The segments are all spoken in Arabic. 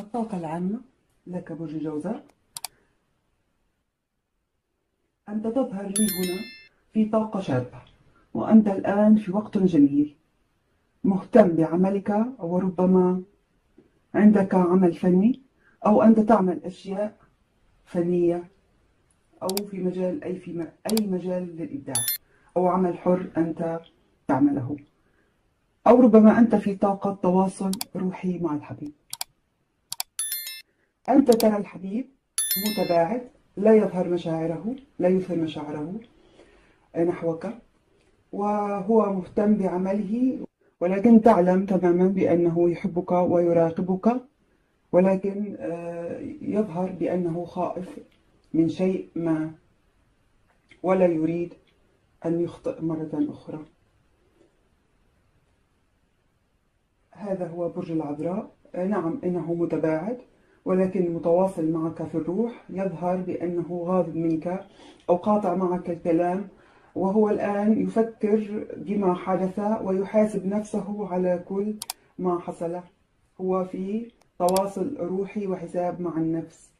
الطاقة العامة لك برج الجوزاء أنت تظهر لي هنا في طاقة شابة وأنت الآن في وقت جميل. مهتم بعملك وربما عندك عمل فني أو أنت تعمل أشياء فنية أو في مجال أي في أي مجال للإبداع أو عمل حر أنت تعمله. أو ربما أنت في طاقة تواصل روحي مع الحبيب. أنت ترى الحبيب متباعد لا يظهر مشاعره لا يظهر مشاعره نحوك وهو مهتم بعمله ولكن تعلم تماما بأنه يحبك ويراقبك ولكن آه، يظهر بأنه خائف من شيء ما ولا يريد أن يخطئ مرة أخرى. هذا هو برج العذراء. آه، نعم إنه متباعد. ولكن متواصل معك في الروح يظهر بأنه غاضب منك أو قاطع معك الكلام وهو الآن يفكر بما حدث ويحاسب نفسه على كل ما حصل. هو في تواصل روحي وحساب مع النفس.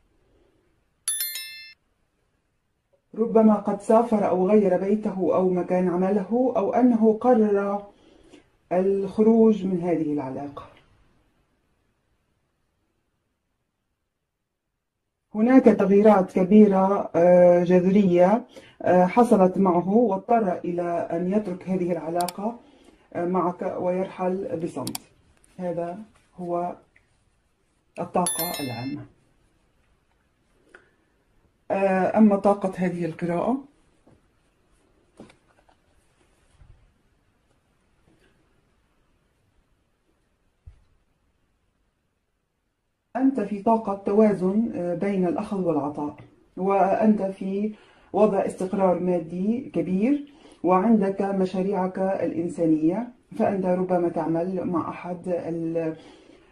ربما قد سافر أو غير بيته أو مكان عمله أو أنه قرر الخروج من هذه العلاقة. هناك تغييرات كبيرة آه، جذرية آه، حصلت معه واضطر إلى أن يترك هذه العلاقة آه، معك ويرحل بصمت. هذا هو الطاقة العامة. أما طاقة هذه القراءة أنت في طاقة توازن آه، بين الأخذ والعطاء وأنت في وضع استقرار مادي كبير وعندك مشاريعك الإنسانية فأنت ربما تعمل مع أحد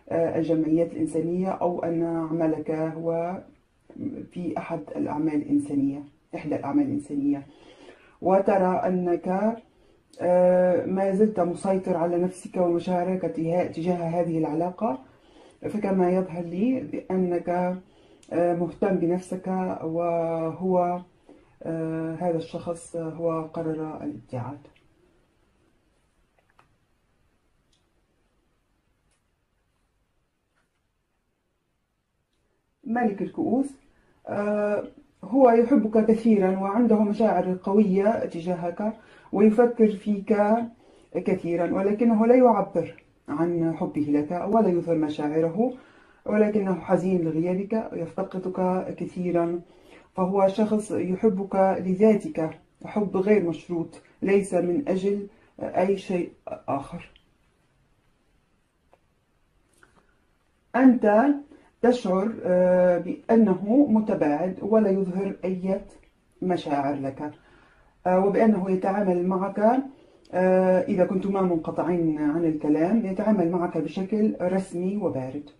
آه، الجمعيات الإنسانية أو أن عملك هو في أحد الأعمال الإنسانية إحدى الأعمال الإنسانية. وترى أنك آه، ما زلت مسيطر على نفسك ومشاعرك تجاه هذه العلاقة فكما يظهر لي بأنك آه، مهتم بنفسك وهو آه، هذا الشخص هو قرر الابتعاد. ملك الكؤوس آه، هو يحبك كثيرا وعنده مشاعر قوية تجاهك ويفكر فيك كثيرا ولكنه لا يعبر. عن حبه لك ولا يظهر مشاعره ولكنه حزين لغيابك يفتقدك كثيرا. فهو شخص يحبك لذاتك حب غير مشروط ليس من أجل أي شيء آخر. أنت تشعر آه، بأنه متباعد ولا يظهر أي مشاعر لك آه، وبأنه يتعامل معك إذا كنتما منقطعين عن الكلام يتعامل معك بشكل رسمي وبارد.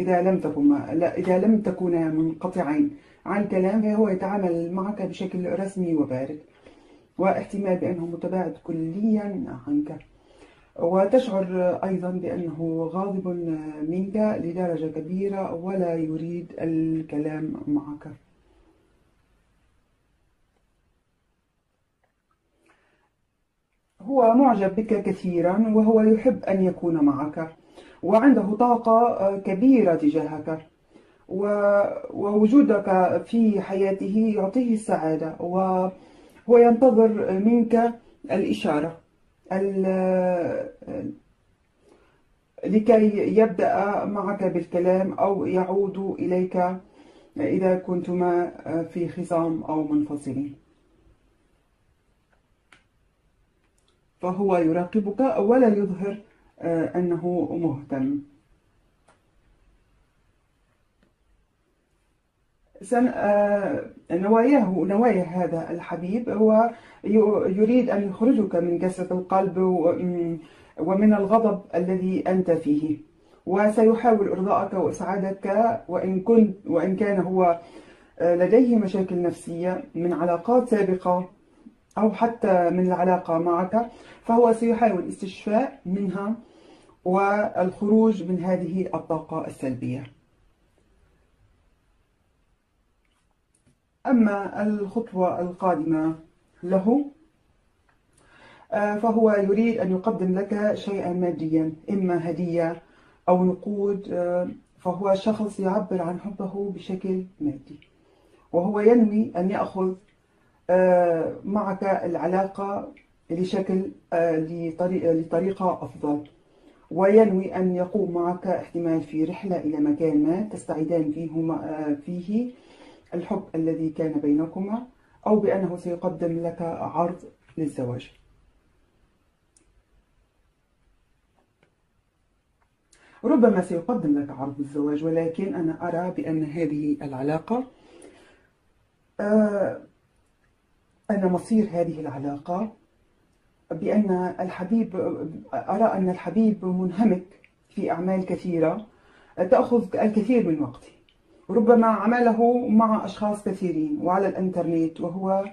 إذا لم تكن لا إذا لم تكونا منقطعين عن الكلام فهو يتعامل معك بشكل رسمي وبارد. واحتمال بأنه متباعد كليا عنك. وتشعر أيضا بأنه غاضب منك لدرجة كبيرة ولا يريد الكلام معك. هو معجب بك كثيرا وهو يحب أن يكون معك وعنده طاقة كبيرة تجاهك ووجودك في حياته يعطيه السعادة وهو ينتظر منك الإشارة لكي يبدأ معك بالكلام أو يعود إليك إذا كنتما في خصام أو منفصلين. فهو يراقبك ولا يظهر آه، أنه مهتم. آه، نواياه نوايا هذا الحبيب هو يريد أن يخرجك من قسوة القلب ومن الغضب الذي أنت فيه. وسيحاول إرضاءك وإسعادك وإن كنت وإن كان هو آه، لديه مشاكل نفسية من علاقات سابقة. أو حتى من العلاقة معك فهو سيحاول استشفاء منها والخروج من هذه الطاقة السلبية. أما الخطوة القادمة له آه، فهو يريد أن يقدم لك شيئا ماديا إما هدية أو نقود آه، فهو شخص يعبر عن حبه بشكل مادي وهو ينوي أن يأخذ معك العلاقة لشكل لطريقة أفضل. وينوي أن يقوم معك احتمال في رحلة إلى مكان ما تستعيدان فيه, فيه الحب الذي كان بينكما أو بأنه سيقدم لك عرض للزواج. ربما سيقدم لك عرض الزواج ولكن أنا أرى بأن هذه العلاقة آه، أن مصير هذه العلاقة بأن الحبيب أرى أن الحبيب منهمك في أعمال كثيرة تأخذ الكثير من وقته ربما عمله مع أشخاص كثيرين وعلى الإنترنت وهو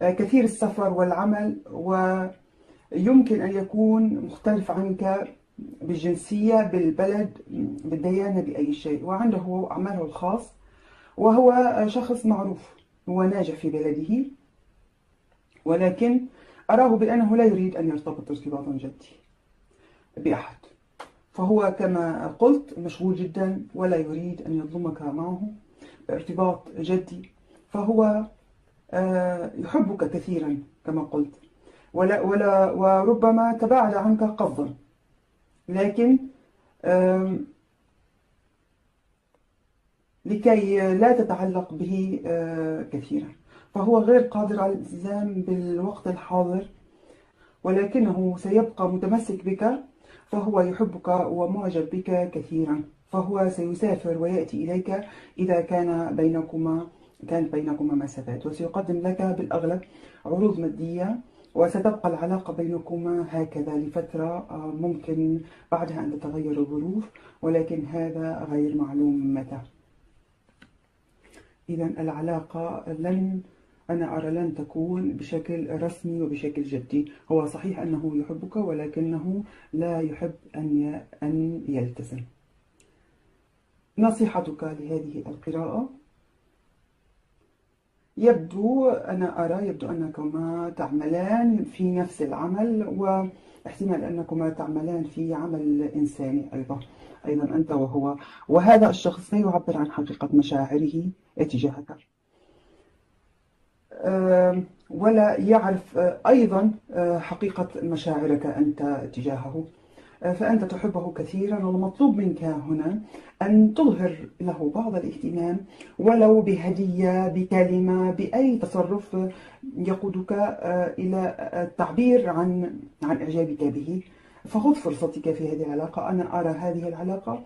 كثير السفر والعمل ويمكن أن يكون مختلف عنك بالجنسية بالبلد بالديانة بأي شيء. وعنده عمله الخاص وهو شخص معروف هو ناجح في بلده. ولكن أراه بأنه لا يريد أن يرتبط ارتباطا جدي بأحد. فهو كما قلت مشغول جدا ولا يريد أن يظلمك معه بارتباط جدي. فهو آه، يحبك كثيرا كما قلت. ولا ولا وربما تباعد عنك قصدا لكن لكي لا تتعلق به آه، كثيرا. فهو غير قادر على الالتزام بالوقت الحاضر ولكنه سيبقى متمسك بك فهو يحبك ومعجب بك كثيرا. فهو سيسافر ويأتي إليك إذا كان بينكما كانت بينكما مسافات وسيقدم لك بالأغلب عروض مادية وستبقى العلاقة بينكما هكذا لفترة آه، ممكن بعدها أن تتغير الظروف ولكن هذا غير معلوم متى. إذا العلاقة لن أنا أرى لن تكون بشكل رسمي وبشكل جدي. هو صحيح أنه يحبك ولكنه لا يحب أن أن يلتزم. نصيحتك لهذه القراءة. يبدو أنا أرى يبدو أنكما تعملان في نفس العمل واحتمال أنكما تعملان في عمل إنساني أيضا أيضا أنت وهو. وهذا الشخص لا يعبر عن حقيقة مشاعره اتجاهك. ولا يعرف آه، أيضا آه، حقيقة مشاعرك أنت تجاهه. آه، فأنت تحبه كثيرا والمطلوب منك هنا أن تظهر له بعض الاهتمام ولو بهدية بكلمة بأي تصرف يقودك إلى التعبير عن عن إعجابك به. فخذ فرصتك في هذه العلاقة. أنا أرى هذه العلاقة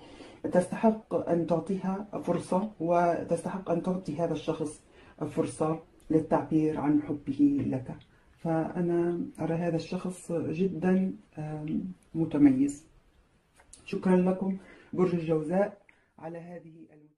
تستحق أن تعطيها فرصة وتستحق أن تعطي هذا الشخص فرصة. للتعبير عن حبه لك. فأنا أرى هذا الشخص جدا متميز. شكرا لكم برج الجوزاء على هذه المتابعة